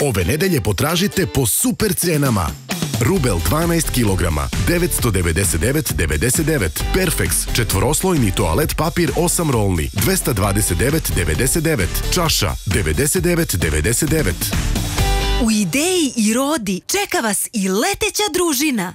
Ove nedelje potražite po super cijenama. Rubel 12 kg, 999,99. Perfex, četvoroslojni toalet papir 8 rolni, 229,99. Čaša, 99,99. U ideji i rodi čeka vas i leteća družina.